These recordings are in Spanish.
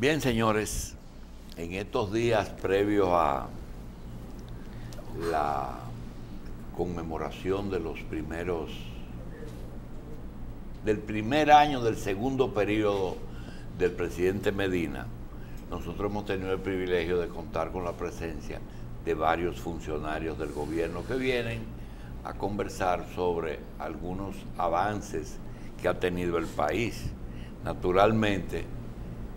Bien, señores, en estos días previos a la conmemoración de los primeros, del primer año del segundo periodo del presidente Medina, nosotros hemos tenido el privilegio de contar con la presencia de varios funcionarios del gobierno que vienen a conversar sobre algunos avances que ha tenido el país. Naturalmente,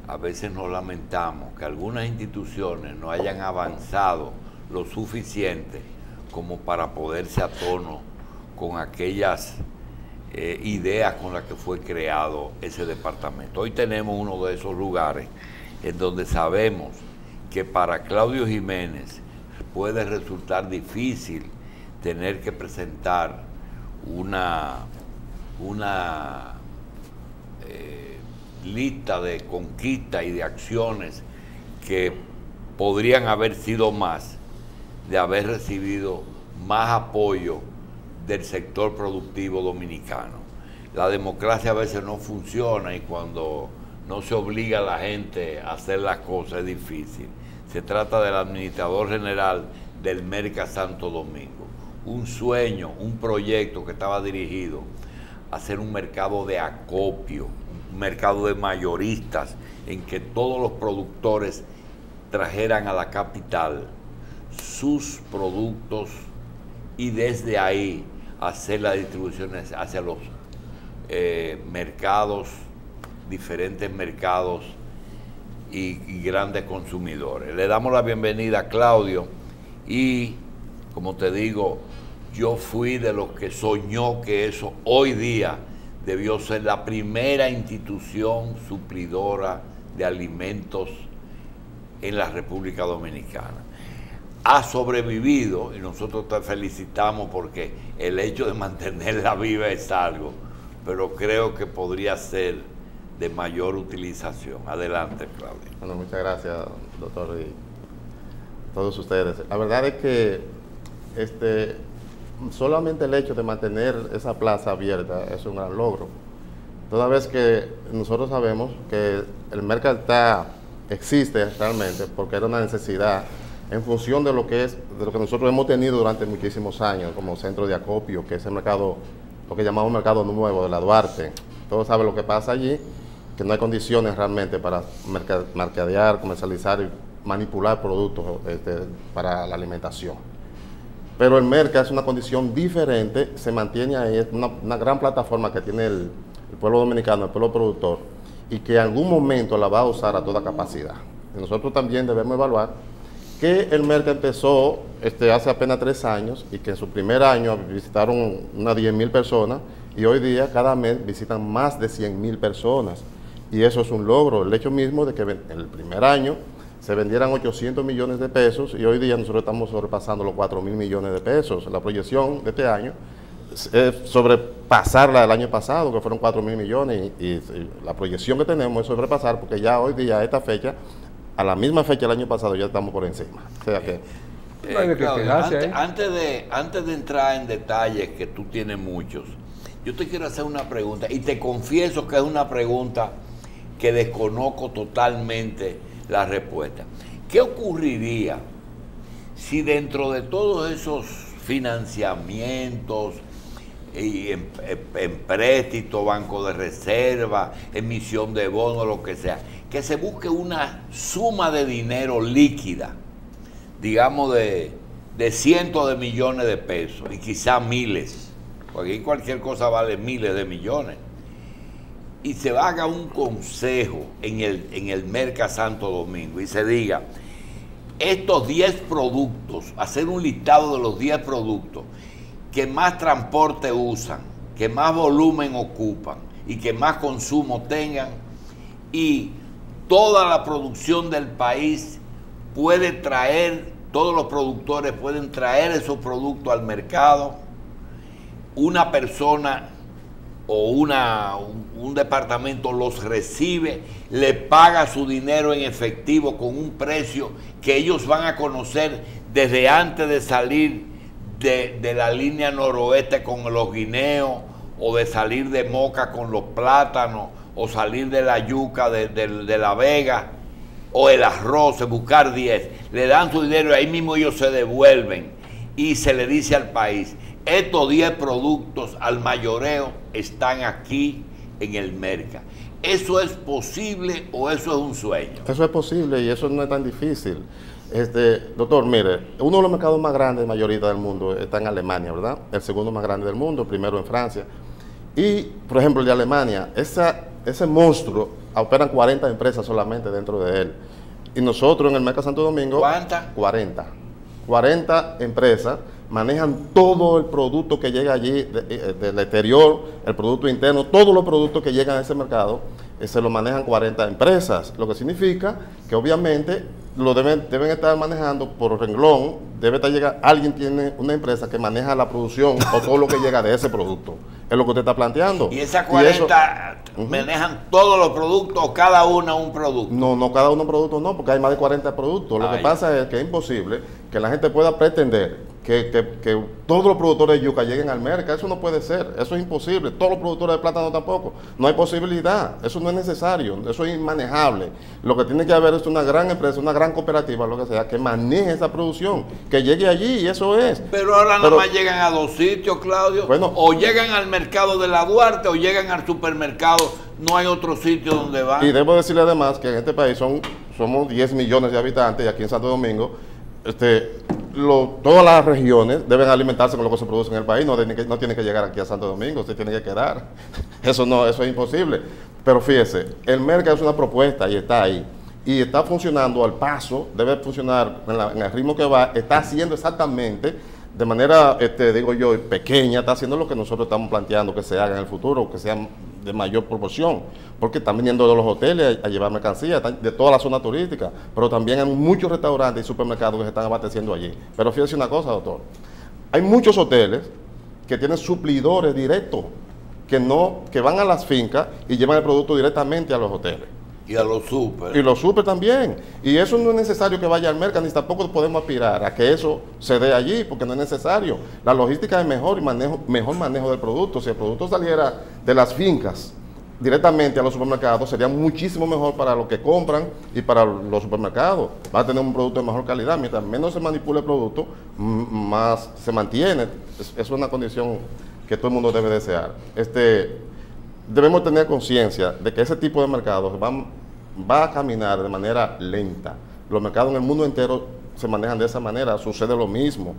a veces nos lamentamos que algunas instituciones no hayan avanzado lo suficiente como para poderse a tono con aquellas eh, ideas con las que fue creado ese departamento. Hoy tenemos uno de esos lugares en donde sabemos que para Claudio Jiménez puede resultar difícil tener que presentar una, una lista de conquistas y de acciones que podrían haber sido más de haber recibido más apoyo del sector productivo dominicano. La democracia a veces no funciona y cuando no se obliga a la gente a hacer las cosas es difícil. Se trata del administrador general del Merca Santo Domingo. Un sueño, un proyecto que estaba dirigido a hacer un mercado de acopio, mercado de mayoristas en que todos los productores trajeran a la capital sus productos y desde ahí hacer las distribuciones hacia los eh, mercados, diferentes mercados y, y, grandes consumidores. Le damos la bienvenida a Claudio y, como te digo, yo fui de los que soñó que eso hoy día debió ser la primera institución suplidora de alimentos en la República Dominicana ha sobrevivido y nosotros te felicitamos porque el hecho de mantenerla viva es algo, pero creo que podría ser de mayor utilización. Adelante, Claudio. Bueno, muchas gracias, doctor, y todos ustedes. La verdad es que este, solamente el hecho de mantener esa plaza abierta es un gran logro. Toda vez que nosotros sabemos que el mercado existe realmente porque era una necesidad en función de lo que es, de lo que nosotros hemos tenido durante muchísimos años como centro de acopio, que es el mercado, lo que llamamos mercado nuevo de la Duarte. Todos saben lo que pasa allí, que no hay condiciones realmente para mercadear, comercializar y manipular productos este, para la alimentación. Pero el mercado es una condición diferente, se mantiene ahí, es una, gran plataforma que tiene el, pueblo dominicano, el pueblo productor, y que en algún momento la va a usar a toda capacidad. Y nosotros también debemos evaluar que el mercado empezó este, hace apenas tres años y que en su primer año visitaron unas 10 mil personas y hoy día cada mes visitan más de 100 mil personas. Y eso es un logro. El hecho mismo de que en el primer año se vendieran 800 millones de pesos y hoy día nosotros estamos sobrepasando los 4 mil millones de pesos. La proyección de este año es sobrepasar la del año pasado, que fueron 4 mil millones, y, y, la proyección que tenemos es sobrepasar, porque ya hoy día, a esta fecha, a la misma fecha del año pasado ya estamos por encima. O sea que... Eh, Claudio, antes, antes, de, antes de entrar en detalles, que tú tienes muchos, yo te quiero hacer una pregunta y te confieso que es una pregunta que desconozco totalmente la respuesta. ¿Qué ocurriría si dentro de todos esos financiamientos, y en, en, banco de reserva, emisión de bonos, lo que sea, que se busque una suma de dinero líquida, digamos de, de cientos de millones de pesos y quizá miles, porque aquí cualquier cosa vale miles de millones, y se haga un consejo en el, en el Merca Santo Domingo y se diga, estos 10 productos, hacer un listado de los 10 productos que más transporte usan, que más volumen ocupan y que más consumo tengan y toda la producción del país puede traer, todos los productores pueden traer esos productos al mercado, una persona o una, un, departamento los recibe, le paga su dinero en efectivo con un precio que ellos van a conocer desde antes de salir de, de la línea noroeste con los guineos o de salir de Moca con los plátanos o salir de la yuca de, de, de, la vega o el arroz, buscar 10, le dan su dinero y ahí mismo ellos se devuelven. Y se le dice al país, estos 10 productos al mayoreo están aquí en el mercado. ¿Eso es posible o eso es un sueño? Eso es posible y eso no es tan difícil. Este, doctor, mire, uno de los mercados más grandes, mayorita del mundo, está en Alemania, ¿verdad? El segundo más grande del mundo, primero en Francia. Y, por ejemplo, el de Alemania, esa, ese monstruo, operan 40 empresas solamente dentro de él. Y nosotros en el Mercado Santo Domingo... ¿Cuántas? 40. 40 empresas manejan todo el producto que llega allí eh, del exterior, el producto interno, todos los productos que llegan a ese mercado, eh, se lo manejan 40 empresas, lo que significa que obviamente lo deben, deben estar manejando por renglón, debe estar llegando, alguien tiene una empresa que maneja la producción o todo lo que llega de ese producto. Es lo que usted está planteando. ¿Y esas 40 manejan todos los productos cada una un producto? No, no cada uno un producto, no, porque hay más de 40 productos. Lo que pasa es que es imposible que la gente pueda pretender que, que, todos los productores de yuca lleguen al mercado. Eso no puede ser, eso es imposible. Todos los productores de plátano tampoco. No hay posibilidad, eso no es necesario, eso es inmanejable. Lo que tiene que haber es una gran empresa, una gran cooperativa, lo que sea, que maneje esa producción, que llegue allí y eso es. Pero ahora nada más llegan a dos sitios, Claudio. Bueno, o llegan al mercado de la Duarte o llegan al supermercado. No hay otro sitio donde van. Y debo decirle además que en este país son, somos 10 millones de habitantes y aquí en Santo Domingo este, todas las regiones deben alimentarse con lo que se produce en el país, no, no tienen que llegar aquí a Santo Domingo, se tiene que quedar. Eso no, eso es imposible. Pero fíjese, el mercado es una propuesta y está ahí. Y está funcionando al paso, debe funcionar en, el ritmo que va, está haciendo exactamente de manera, este, digo yo, pequeña, está haciendo lo que nosotros estamos planteando que se haga en el futuro, que sea de mayor proporción, porque están viniendo de los hoteles a, llevar mercancía, de toda la zona turística, pero también hay muchos restaurantes y supermercados que se están abasteciendo allí. Pero fíjese una cosa, doctor, hay muchos hoteles que tienen suplidores directos, que, no, que van a las fincas y llevan el producto directamente a los hoteles. Y a los super. Y los super también. Y eso no es necesario que vaya al mercado, ni tampoco podemos aspirar a que eso se dé allí, porque no es necesario. La logística es mejor y manejo, mejor manejo del producto. Si el producto saliera de las fincas directamente a los supermercados, sería muchísimo mejor para los que compran y para los supermercados. Va a tener un producto de mejor calidad. Mientras menos se manipule el producto, más se mantiene. Es, es una condición que todo el mundo debe desear. Este, debemos tener conciencia de que ese tipo de mercados va, va a caminar de manera lenta. Los mercados en el mundo entero se manejan de esa manera, sucede lo mismo.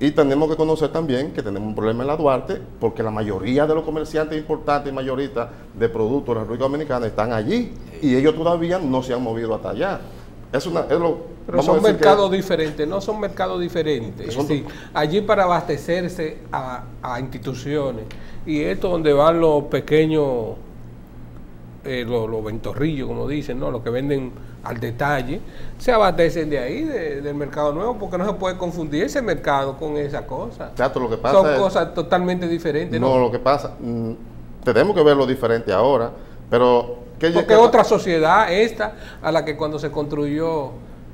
Y tenemos que conocer también que tenemos un problema en la Duarte, porque la mayoría de los comerciantes importantes y mayoristas de productos de la República Dominicana están allí y ellos todavía no se han movido hasta allá. Es una, es lo, Pero son mercados diferentes, no son mercados diferentes. allí para abastecerse a, a instituciones y esto donde van los pequeños, eh, los, ventorrillos, como dicen, ¿no? Los que venden al detalle, se abastecen de ahí, del mercado nuevo, porque no se puede confundir ese mercado con esa cosa. lo que pasa Son cosas totalmente diferentes. No, lo que pasa, mm, tenemos que verlo diferente ahora, pero... porque otra sociedad esta a la que cuando se construyó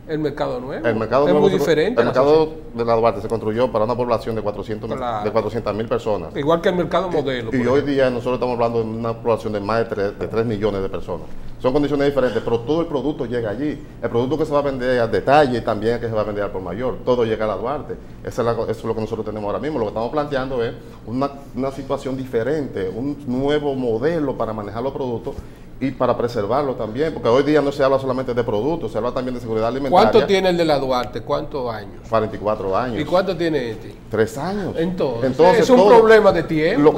el mercado nuevo. El mercado es muy diferente. El mercado de la Duarte se construyó para una población de 400 de mil personas. Igual que el mercado modelo. Y, hoy día nosotros estamos hablando de una población de más de 3, de 3 millones de personas. Son condiciones diferentes, pero todo el producto llega allí. El producto que se va a vender al detalle también es que se va a vender al por mayor. Todo llega a la Duarte. Eso es, eso es lo que nosotros tenemos ahora mismo. Lo que estamos planteando es una, una situación diferente, un nuevo modelo para manejar los productos y para preservarlo también, porque hoy día no se habla solamente de productos, se habla también de seguridad alimentaria. ¿Cuánto tiene el de la Duarte? ¿Cuántos años? 44 años. ¿Y cuánto tiene este? Tres años. Entonces, es un problema de tiempo.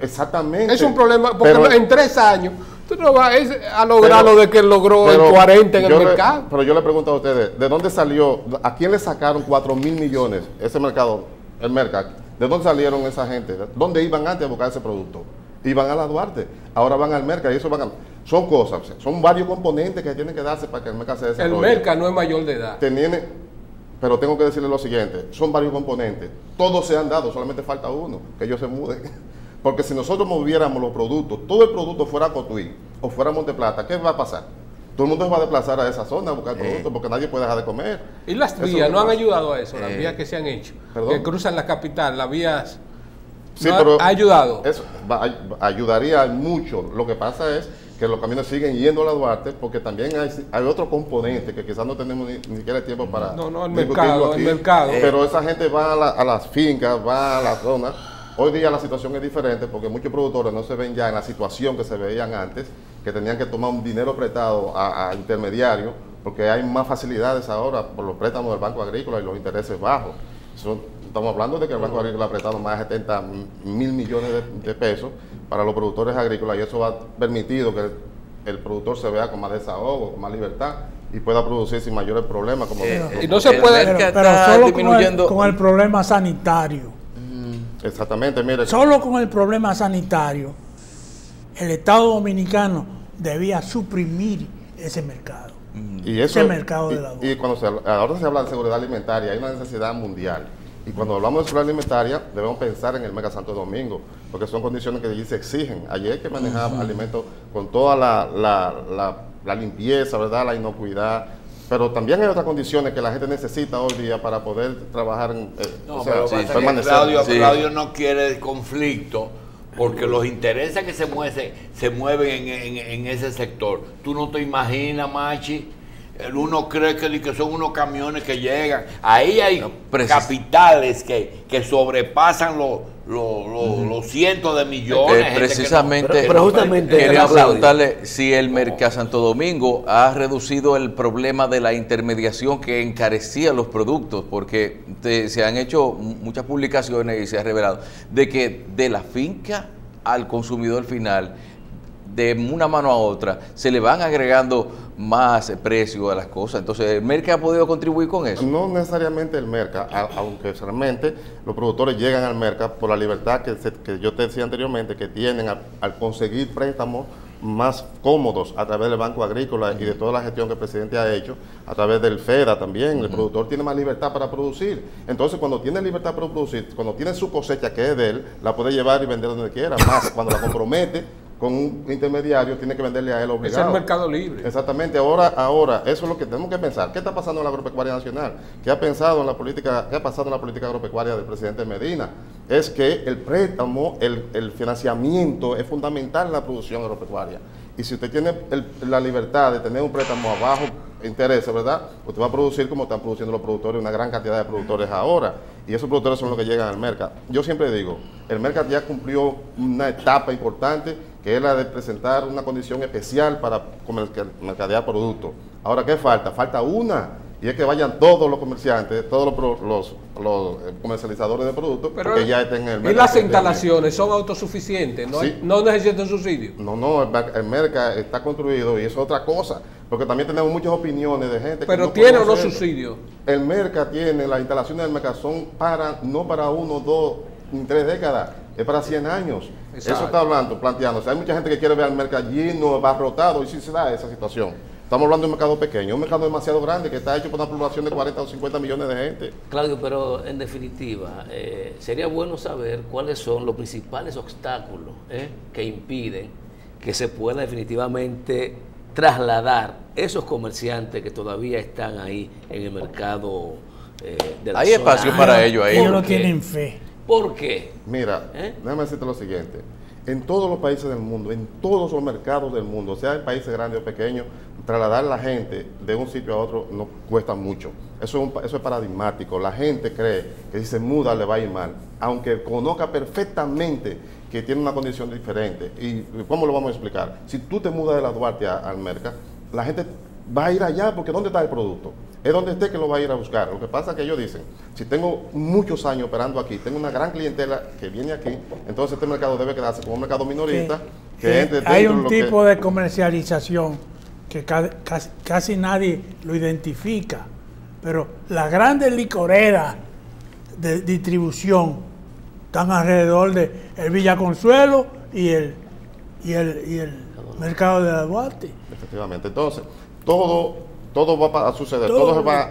exactamente. Es un problema, porque en tres años tú no vas a lograr lo de que logró en 40 en el mercado. pero yo le pregunto a ustedes, ¿de dónde salió, a quién le sacaron 4 mil millones ese mercado, el mercado? ¿De dónde salieron esa gente? ¿Dónde iban antes a buscar ese producto? Iban a la Duarte, ahora van al mercado y eso van a... Son cosas, son varios componentes que tienen que darse para que el mercado se desarrolle. El mercado no es mayor de edad. pero tengo que decirle lo siguiente, son varios componentes. Todos se han dado, solamente falta uno, que ellos se muden. Porque si nosotros moviéramos los productos, todo el producto fuera a Cotuí o fuera a Monteplata, ¿qué va a pasar? Todo el mundo se va a desplazar a esa zona a buscar productos porque nadie puede dejar de comer. ¿Y las vías no han ayudado a eso? Las vías que se han hecho, que cruzan la capital, las vías... Sí, pero ha ayudado. Eso ayudaría mucho. Lo que pasa es que los camiones siguen yendo a la Duarte, porque también hay, hay otro componente que quizás no tenemos ni, ni siquiera tiempo para. No, no, el mercado, el mercado. Pero esa gente va a, la- a las fincas, va a las zonas. Hoy día la situación es diferente porque muchos productores no se ven ya en la situación que se veían antes, que tenían que tomar un dinero prestado a, a intermediarios, porque hay más facilidades ahora por los préstamos del Banco Agrícola y los intereses bajos. Son- estamos hablando de que el Banco Agrícola ha prestado más de 70 mil millones de, de pesos para los productores agrícolas y eso ha permitido que el, el productor se vea con más desahogo, con más libertad y pueda producir sin mayores problemas. Como Eh, Y no se puede- Pero, pero está solo con el, disminuyendo. con el problema sanitario. Exactamente, mire. Solo con el problema sanitario, el Estado Dominicano debía suprimir ese mercado. Y eso, Ese mercado y, de la y cuando se, ahora se habla de seguridad alimentaria, hay una necesidad mundial. Y cuando hablamos de seguridad alimentaria, debemos pensar en el Mega Santo Domingo, porque son condiciones que allí se exigen. Allí hay que manejar alimentos con toda la, la- la- la limpieza, ¿verdad? la inocuidad. Pero también hay otras condiciones que la gente necesita hoy día para poder trabajar en. eh, No, o sea, pero sí, permanecer. Claudio, Sí. Claudio no quiere el conflicto porque los intereses que se mueven, se mueven en, en- en ese sector. Tú no te imaginas, Machi. El uno cree que, que son unos camiones que llegan. Ahí hay capitales que, que sobrepasan los, los, los- los cientos de millones. Eh, gente que no- precisamente, Pero- pero justamente, quería preguntarle si el Merca Santo Domingo ha reducido el problema de la intermediación que encarecía los productos, porque te- se han hecho mu- muchas publicaciones y se ha revelado de que de la finca al consumidor final, de una mano a otra, se le van agregando más precio a las cosas. Entonces, ¿el Merca ha podido contribuir con eso? No necesariamente el merca, aunque realmente los productores llegan al merca por la libertad que, se- que yo te decía anteriormente, que tienen al, al conseguir préstamos más cómodos a través del Banco Agrícola y de toda la gestión que el presidente ha hecho, a través del FEDA también, el productor tiene más libertad para producir. Entonces, cuando tiene libertad para producir, cuando tiene su cosecha que es de él, la puede llevar y vender donde quiera. Más, cuando la compromete con un intermediario, tiene que venderle a él Es obligado. el mercado libre. Exactamente, ahora, ahora, eso es lo que tenemos que pensar. ¿Qué está pasando en la agropecuaria nacional? ¿Qué ha pensado en la política, qué ha pasado en la política agropecuaria del presidente Medina? Es que el préstamo, el, el financiamiento es fundamental en la producción agropecuaria. Y si usted tiene el- la libertad de tener un préstamo a bajo interés, ¿verdad? Usted va a producir como están produciendo los productores, una gran cantidad de productores ahora. Y esos productores son los que llegan al mercado. Yo siempre digo, el mercado ya cumplió una etapa importante que es la de presentar una condición especial para mercadear productos. Ahora, ¿qué falta? Falta una, y es que vayan todos los comerciantes, todos los, pro- los, los, eh, comercializadores de productos, Pero porque ya estén en el y mercado. las instalaciones son autosuficientes, no, hay- Sí. no necesitan subsidio. No, no, el, el merca está construido y es otra cosa, porque también tenemos muchas opiniones de gente que Pero no tiene o no subsidio. El merca tiene, las instalaciones del merca son para, no para uno, dos, tres décadas, es para 100 años. Exacto. Eso está hablando, planteándose. Hay mucha gente que quiere ver al mercado lleno, abarrotado, y sí se da esa situación. Estamos hablando de un mercado pequeño, un mercado demasiado grande que está hecho por una población de 40 o 50 millones de gente. Claudio, pero en definitiva, eh, sería bueno saber cuáles son los principales obstáculos eh, que impiden que se pueda definitivamente trasladar esos comerciantes que todavía están ahí en el mercado eh, de la Hay zona. espacio para ello ahí. Ellos no ¿Por qué? tienen fe. ¿Por qué? Mira, ¿Eh? déjame decirte lo siguiente. En todos los países del mundo, en todos los mercados del mundo, sea en países grandes o pequeños, trasladar a la gente de un sitio a otro no cuesta mucho. Eso es, un eso es paradigmático. La gente cree que si se muda le va a ir mal, aunque conozca perfectamente que tiene una condición diferente. ¿Y cómo lo vamos a explicar? Si tú te mudas de la Duarte al Merca, la gente va a ir allá porque ¿dónde está el producto? Es donde esté que lo va a ir a buscar. Lo que pasa es que ellos dicen, si tengo muchos años operando aquí, tengo una gran clientela que viene aquí, entonces este mercado debe quedarse como un mercado minorista. Que- hay un que- tipo de comercialización que ca- casi, casi nadie lo identifica, pero las grandes licoreras de distribución están alrededor de el Villa Consuelo y el y el, y el mercado de la Duarte. Efectivamente. Entonces, todo, todo va a suceder. Todo se los va.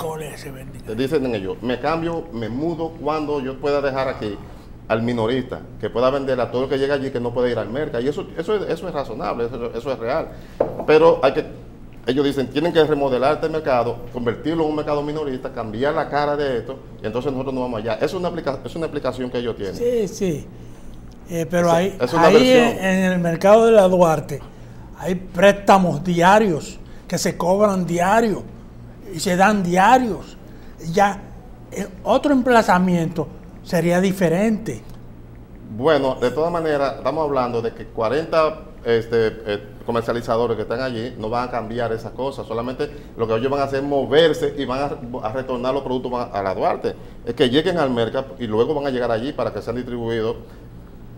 Te dicen ellos, me cambio, me mudo cuando yo pueda dejar aquí al minorista, que pueda vender a todo el que llega allí que no puede ir al mercado. Y eso, eso, es, eso es razonable, eso, eso es real. Pero hay que, ellos dicen, tienen que remodelar este mercado, convertirlo en un mercado minorista, cambiar la cara de esto, y entonces nosotros nos vamos allá. Es una, aplica- es una aplicación que ellos tienen. Sí, sí. Eh, pero Es- ahí, es ahí en el mercado de la Duarte hay préstamos diarios que se cobran diarios y se dan diarios. Ya eh, otro emplazamiento sería diferente. Bueno, de todas maneras, estamos hablando de que 40 este, eh, comercializadores que están allí no van a cambiar esas cosas, solamente lo que ellos van a hacer es moverse y van a, a retornar los productos a la Duarte. Es que lleguen al mercado y luego van a llegar allí para que sean distribuidos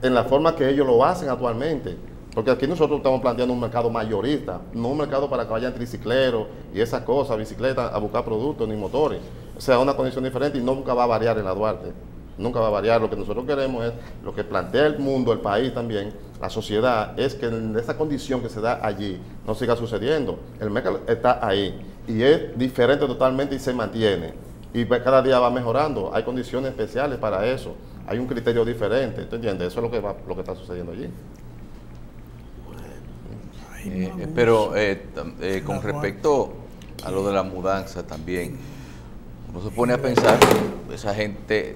en la forma que ellos lo hacen actualmente. Porque aquí nosotros estamos planteando un mercado mayorista, no un mercado para que vayan tricicleros y esas cosas, bicicletas, a buscar productos ni motores. O sea, una condición diferente y nunca va a variar en la Duarte. Nunca va a variar. Lo que nosotros queremos es, lo que plantea el mundo, el país también, la sociedad, es que en esa condición que se da allí no siga sucediendo. El mercado está ahí y es diferente totalmente y se mantiene. Y cada día va mejorando. Hay condiciones especiales para eso. Hay un criterio diferente. ¿Tú entiendes? Eso es lo que, va, lo que está sucediendo allí. Eh, pero eh, eh, con respecto a lo de la mudanza también, uno se pone a pensar, esa gente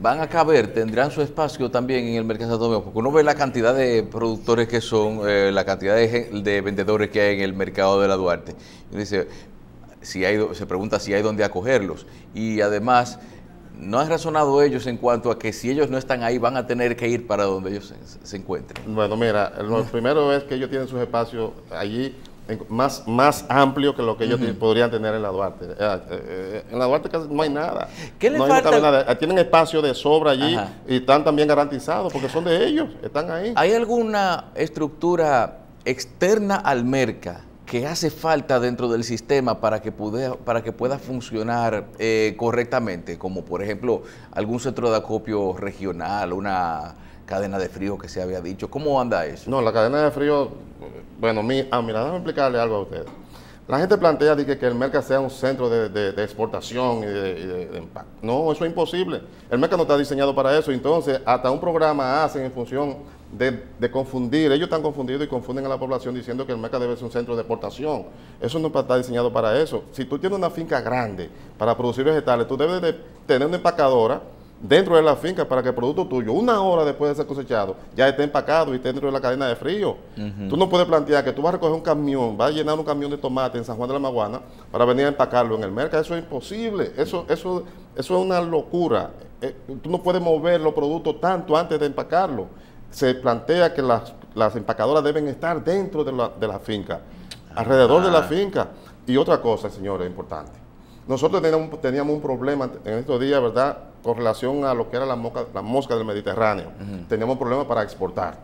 van a caber, tendrán su espacio también en el mercado de Santo Domingo, porque uno ve la cantidad de productores que son, la cantidad de, vendedores que hay en el mercado de la Duarte. Y dice, si hay, se pregunta si hay dónde acogerlos. Y además, ¿No han razonado ellos en cuanto a que si ellos no están ahí van a tener que ir para donde ellos se, encuentren? Bueno, mira, lo primero es que ellos tienen sus espacios allí más, más amplios que lo que ellos podrían tener en la Duarte. Eh, eh, en la Duarte casi no hay nada. ¿Qué le falta? Tienen espacio de sobra allí y están también garantizados porque son de ellos, están ahí. ¿Hay alguna estructura externa al mercado que hace falta dentro del sistema para que, pueda, para que pueda funcionar eh, correctamente, como por ejemplo algún centro de acopio regional, una cadena de frío que se había dicho. ¿Cómo anda eso? No, la cadena de frío, bueno, mi, ah, mira, déjame explicarle algo a ustedes. La gente plantea que, que el mercado sea un centro de, exportación y de, impacto. No, eso es imposible. El mercado no está diseñado para eso. Entonces, hasta un programa hacen en función de, confundir. Ellos están confundidos y confunden a la población diciendo que el mercado debe ser un centro de exportación. Eso no está diseñado para eso. Si tú tienes una finca grande para producir vegetales, tú debes de tener una empacadora dentro de la finca para que el producto tuyo, una hora después de ser cosechado, ya esté empacado y esté dentro de la cadena de frío. Tú no puedes plantear que tú vas a recoger un camión, vas a llenar un camión de tomate en San Juan de la Maguana para venir a empacarlo en el mercado. Eso es imposible. Eso, eso, eso es una locura. Eh, tú no puedes mover los productos tanto antes de empacarlo se plantea que las, las empacadoras deben estar dentro de la, de la finca, alrededor de la ah. finca. Y otra cosa, señores, importante. Nosotros teníamos, teníamos, un problema en estos días, ¿verdad?, con relación a lo que era la mosca, la mosca del Mediterráneo. Teníamos un problema para exportar.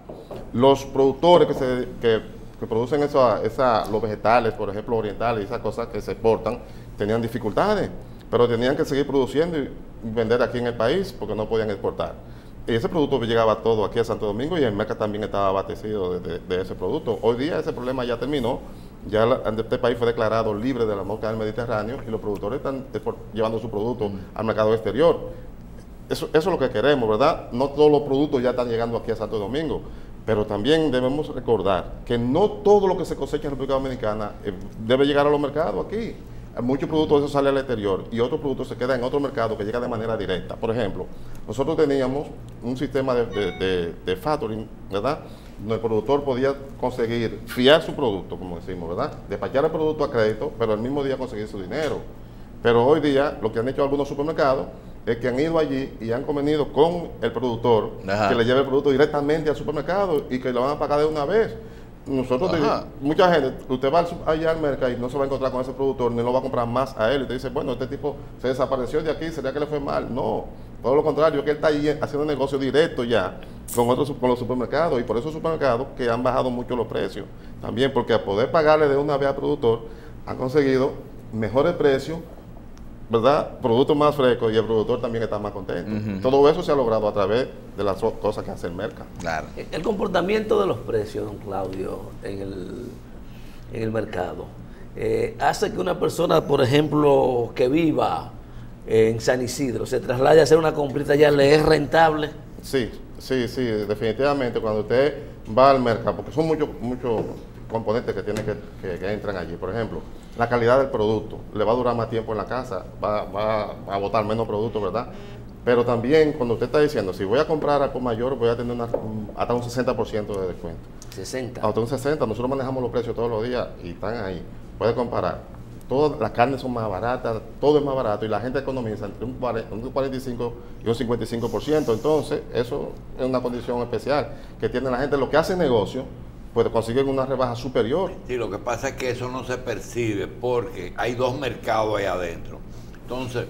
Los productores que, se, que, producen esa, esa, los vegetales, por ejemplo, orientales y esas cosas que se exportan, tenían dificultades, pero tenían que seguir produciendo y vender aquí en el país porque no podían exportar. Y ese producto llegaba todo aquí a Santo Domingo y el mercado también estaba abastecido de, ese producto. Hoy día ese problema ya terminó, ya este país fue declarado libre de la mosca del Mediterráneo y los productores están llevando su producto al mercado exterior. Eso, eso es lo que queremos, ¿verdad? No todos los productos ya están llegando aquí a Santo Domingo, pero también debemos recordar que no todo lo que se cosecha en República Dominicana eh, debe llegar a los mercados aquí muchos productos de eso salen al exterior y otros productos se quedan en otro mercado que llega de manera directa. Por ejemplo, nosotros teníamos un sistema de, de, factoring, ¿verdad? Donde el productor podía conseguir fiar su producto, como decimos, ¿verdad? Despachar el producto a crédito, pero al mismo día conseguir su dinero. Pero hoy día lo que han hecho algunos supermercados es que han ido allí y han convenido con el productor que le lleve el producto directamente al supermercado y que lo van a pagar de una vez. Nosotros, mucha gente, usted va allá al mercado y no se va a encontrar con ese productor, ni lo va a comprar más a él. Y te dice, bueno, este tipo se desapareció de aquí, ¿sería que le fue mal? No, todo lo contrario, que él está ahí haciendo negocio directo ya con, otros, con los supermercados. Y por esos supermercados que han bajado mucho los precios. También porque a poder pagarle de una vez al productor, han conseguido mejores precios ¿verdad? Productos más frescos y el productor también está más contento. Todo eso se ha logrado a través de las cosas que hace el mercado. Claro. El comportamiento de los precios, don Claudio, en el, en el mercado, eh, hace que una persona, por ejemplo, que viva en San Isidro, se traslade a hacer una comprita ya, ¿le es rentable? Sí, sí, sí, definitivamente. Cuando usted va al mercado, porque son muchos muchos componentes que tienen que, que entran allí. Por ejemplo, la calidad del producto. Le va a durar más tiempo en la casa, va, va, a botar menos producto, ¿verdad? Pero también cuando usted está diciendo, si voy a comprar algo mayor, voy a tener hasta un 60% de descuento. 60. A un 60. Nosotros manejamos los precios todos los días y están ahí. Puede comparar. Todas las carnes son más baratas, todo es más barato y la gente economiza entre un 45 y un 55%. Entonces, eso es una condición especial que tiene la gente. Lo que hace negocio, pues consiguen una rebaja superior. Sí, lo que pasa es que eso no se percibe porque hay dos mercados ahí adentro. Entonces,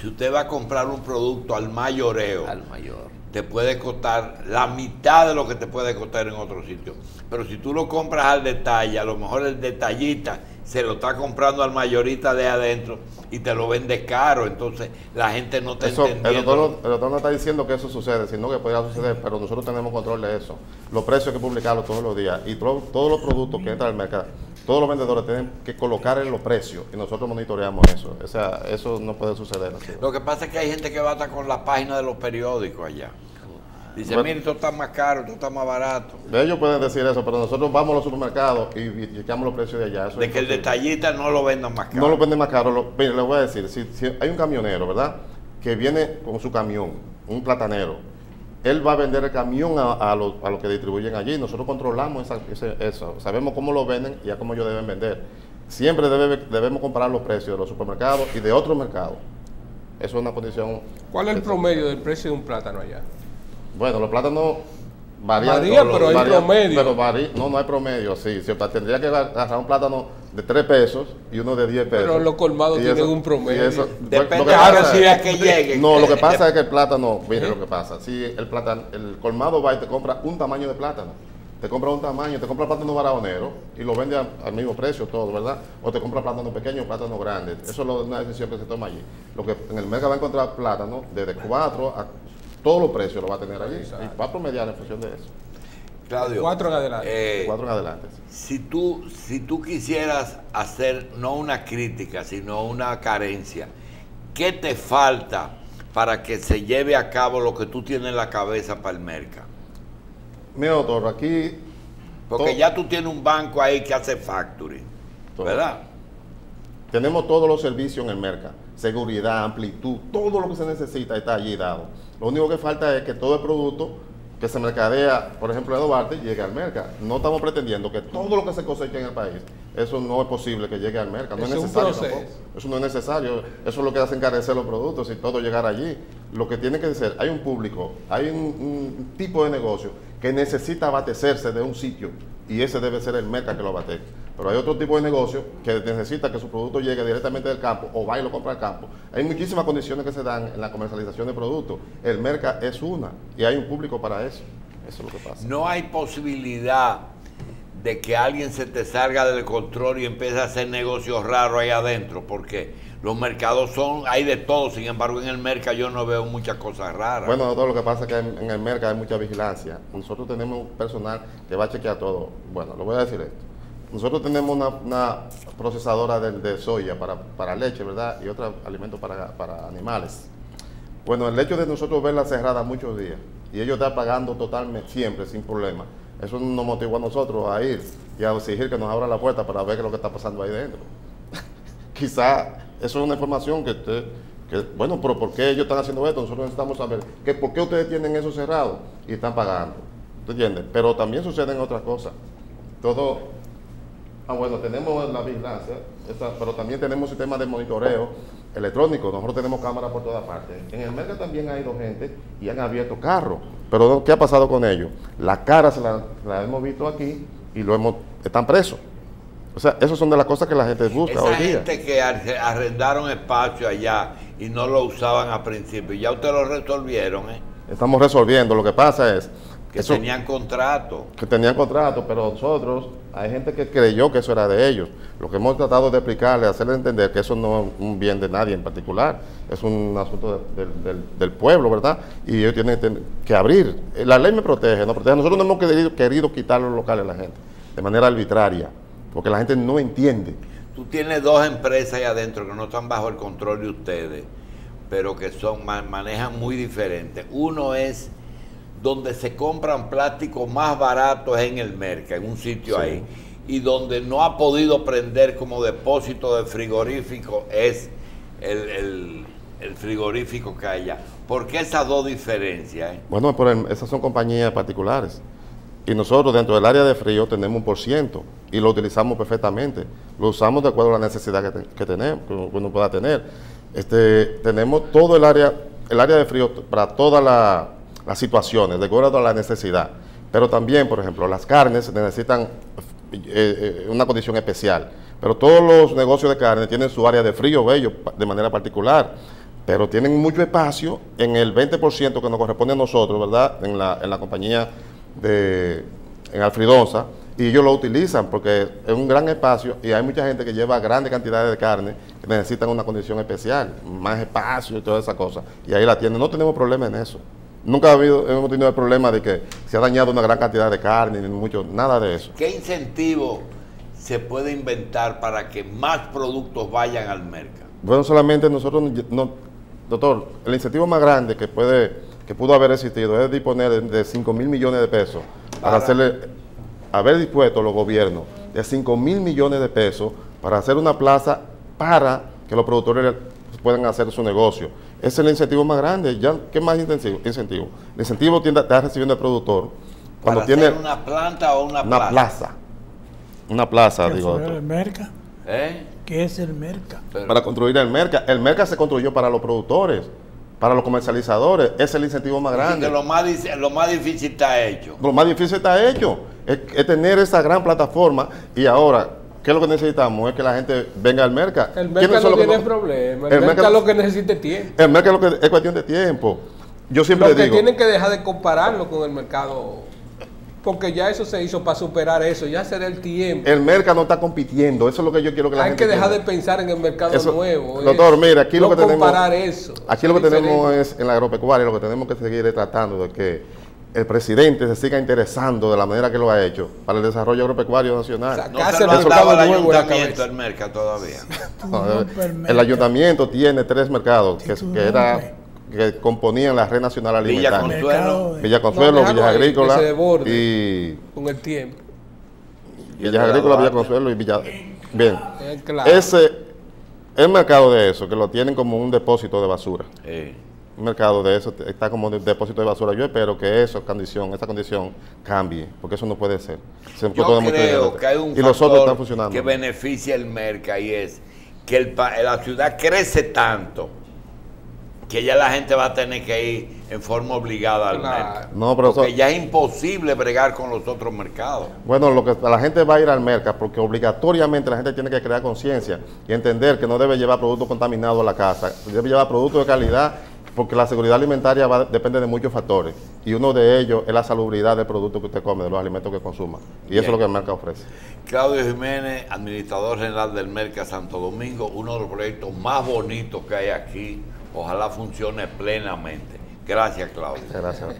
si usted va a comprar un producto al mayoreo, Al mayor. Te puede costar la mitad de lo que te puede costar en otro sitio. Pero si tú lo compras al detalle, a lo mejor el detallista se lo está comprando al mayorista de adentro y te lo vende caro. Entonces la gente no está Eso, el, doctor, no- el doctor no está diciendo que eso sucede, sino que podría suceder, pero nosotros tenemos control de eso. Los precios hay que publicarlos todos los días y to- todos los productos que entran al mercado, todos los vendedores tienen que colocar en los precios y nosotros monitoreamos eso. O sea, eso no puede suceder así. Lo que pasa es que hay gente que va hasta con la página de los periódicos allá. Dice, Bueno. mire, esto está más caro, esto está más barato. Ellos pueden decir eso, pero nosotros vamos a los supermercados y, chequeamos los precios de allá. Eso De es que el detallista no lo venda más caro. No lo venden más caro. Lo, mire, le voy a decir, si, si hay un camionero, ¿verdad? Que viene con su camión, un platanero. Él va a vender el camión a, a los a los que distribuyen allí. Nosotros controlamos esa- ese- eso. Sabemos cómo lo venden y a cómo ellos deben vender. Siempre debe- debemos comparar los precios de los supermercados y de otros mercados. Eso es una condición. ¿Cuál es el promedio del precio de un plátano allá? Bueno, los plátanos varían. Varía, los- pero hay varían, promedio. Pero no, no hay promedio, sí. sí, tendría que agarrar un plátano de 3 pesos y uno de 10 pesos. Pero los colmados tienen un promedio. eso- Depende de la velocidad es- que llegue. No, lo que pasa es que el plátano, mire lo que pasa. Si el plátano, el colmado va y te compra un tamaño de plátano. Te compra un tamaño, te compra plátano barajonero y lo vende al mismo precio todo, ¿verdad? O te compra plátano pequeño o plátano grande. Eso es lo- una decisión que se toma allí. Lo que en el mercado va a encontrar plátano desde 4 a todos los precios lo va a tener allí. Y va a promediar en función de eso. Claudio, Cuatro en adelante. eh, De 4 en adelante. si tú, si tú quisieras hacer no una crítica, sino una carencia, ¿qué te falta para que se lleve a cabo lo que tú tienes en la cabeza para el mercado? Mira, doctor, aquí Porque Todo. ya tú tienes un banco ahí que hace factory, Todo. ¿verdad? tenemos todos los servicios en el mercado. Seguridad, amplitud, todo lo que se necesita está allí dado. Lo único que falta es que todo el producto que se mercadea, por ejemplo, en Duarte, llegue al mercado. No estamos pretendiendo que todo lo que se cosecha en el país, eso no es posible que llegue al mercado. No es, Es necesario tampoco. Eso no es necesario. Eso es lo que hace encarecer los productos y todo llegar allí. Lo que tiene que ser, hay un público, hay un, un tipo de negocio que necesita abastecerse de un sitio y ese debe ser el mercado que lo abastezca. Pero hay otro tipo de negocio que necesita que su producto llegue directamente del campo o vaya y lo compra al campo. Hay muchísimas condiciones que se dan en la comercialización de productos. El mercado es una y hay un público para eso. Eso es lo que pasa. No hay posibilidad de que alguien se te salga del control y empiece a hacer negocios raros ahí adentro, porque los mercados son, hay de todo, sin embargo en el mercado yo no veo muchas cosas raras. Bueno, todo lo que pasa es que en, en el mercado hay mucha vigilancia. Nosotros tenemos personal que va a chequear todo. Bueno, le voy a decir esto. Nosotros tenemos una, procesadora de, soya para, leche, ¿verdad? Y otro alimento para, para animales. Bueno, el hecho de nosotros verla cerrada muchos días y ellos están pagando totalmente, siempre, sin problema, eso nos motivó a nosotros a ir y a exigir que nos abra la puerta para ver qué es lo que está pasando ahí dentro. Quizá eso es una información que usted, que, bueno, pero ¿por qué ellos están haciendo esto? Nosotros necesitamos saber que por qué ustedes tienen eso cerrado y están pagando. ¿Tú entiendes? Pero también suceden otras cosas. Todo, ah, bueno, tenemos la vigilancia, esa- pero también tenemos sistemas de monitoreo electrónico. Nosotros tenemos cámaras por todas partes. En el mercado también ha ido gente y han abierto carros. Pero ¿qué ha pasado con ellos? La cara se la, hemos visto aquí y lo hemos, están presos. O sea, esas son de las cosas que la gente busca Esa hoy día. gente que arre- arrendaron espacio allá y no lo usaban al principio, ya ustedes lo resolvieron, ¿eh? Estamos resolviendo. Lo que pasa es que eso- tenían contrato. que tenían contrato, pero nosotros, hay gente que creyó que eso era de ellos. Lo que hemos tratado de explicarle, hacerle entender que eso no es un bien de nadie en particular, es un asunto de- del- del, del pueblo, ¿verdad? Y ellos tienen que abrir. La ley me protege, nos protege. Nosotros no hemos querido, querido quitar los locales a la gente de manera arbitraria, porque la gente no entiende. Tú tienes dos empresas ahí adentro que no están bajo el control de ustedes, pero que son ma- manejan muy diferentes. Uno es donde se compran plásticos más baratos en el mercado, en un sitio Sí. ahí, y donde no ha podido prender como depósito de frigorífico es el, el- el frigorífico que hay allá. ¿Por qué esas dos diferencias? eh? Bueno, esas son compañías particulares. Y nosotros dentro del área de frío tenemos un por ciento y lo utilizamos perfectamente. Lo usamos de acuerdo a la necesidad que, te- que tenemos, que uno pueda tener. Este, tenemos todo el área, el área de frío para todas la- las situaciones, de acuerdo a la necesidad. Pero también, por ejemplo, las carnes necesitan eh, eh, una condición especial. Pero todos los negocios de carne tienen su área de frío bello de manera particular. Pero tienen mucho espacio en el 20% que nos corresponde a nosotros, ¿verdad? En la, en la compañía de en Alfridonza. Y ellos lo utilizan porque es un gran espacio y hay mucha gente que lleva grandes cantidades de carne que necesitan una condición especial, más espacio y todas esas cosas. Y ahí la tienen. No tenemos problema en eso. Nunca ha habido, hemos tenido el problema de que se ha dañado una gran cantidad de carne, ni mucho, nada de eso. ¿Qué incentivo se puede inventar para que más productos vayan al mercado? Bueno, solamente nosotros, no, doctor, el incentivo más grande que puede, que pudo haber existido es disponer de, de 5 mil millones de pesos para, Para. hacerle, haber dispuesto los gobiernos de 5 mil millones de pesos para hacer una plaza para que los productores puedan hacer su negocio. Ese es el incentivo más grande. Ya, ¿Qué más incentivo? incentivo? El incentivo tiende, está recibiendo el productor cuando ¿Para tiene hacer una planta o una, una plaza? plaza. Una plaza, ¿Qué digo. el merca? ¿Eh? ¿Qué es el merca? Pero- para construir el merca. El merca se construyó para los productores, para los comercializadores. Ese es el incentivo más grande. que lo más, dice- lo más difícil está hecho. Lo más difícil está hecho. Es, es tener esa gran plataforma. Y ahora, ¿qué es lo que necesitamos? Es que la gente venga al merca. El ¿Quiénes mercado no tiene problema. El, el mercado merca- lo que necesita es tiempo. El merca es, lo que, es cuestión de tiempo. Yo siempre Lo que digo. tienen que dejar de compararlo con el mercado. Porque ya eso se hizo para superar eso. Ya será el tiempo. El merca no está compitiendo. Eso es lo que yo quiero que la Hay gente que dejar de pensar en el mercado Eso- nuevo. Doctor, es mira, aquí lo que tenemos- comparar eso. Aquí lo que tenemos es, en la agropecuaria, lo que tenemos que seguir es tratando de que el presidente se siga interesando de la manera que lo ha hecho para el desarrollo agropecuario nacional. Exacto. No Acá se han ha dado el ayuntamiento el mercado todavía. No, rompes el ayuntamiento tiene tres mercados que, era, que componían la red nacional Villa alimentaria. Consuelo. Mercado de- Villa Consuelo, No, déjalo Villas Agrícolas y Con el tiempo. Villas Agrícolas, Villa Consuelo y Villa. Bien, Eh, claro. ese el mercado de eso, que lo tienen como un depósito de basura. Eh, mercado de eso está como depósito de basura. Yo espero que esa condición, esa condición cambie, porque eso no puede ser. Se Yo todo muy creo evidente. que hay un y los otros están factor funcionando. que beneficia el merca y es que el pa- la ciudad crece tanto que ya la gente va a tener que ir en forma obligada al Claro. merca. No, pero Porque eso- ya es imposible bregar con los otros mercados. Bueno, lo que la gente va a ir al mercado porque obligatoriamente la gente tiene que crear conciencia y entender que no debe llevar productos contaminados a la casa, debe llevar productos de calidad porque la seguridad alimentaria va- depende de muchos factores y uno de ellos es la salubridad del producto que usted come, de los alimentos que consuma. Y eso es lo que el mercado ofrece. Claudio Jiménez, administrador general del Merca Santo Domingo, uno de los proyectos más bonitos que hay aquí. Ojalá funcione plenamente. Gracias, Claudio. Gracias.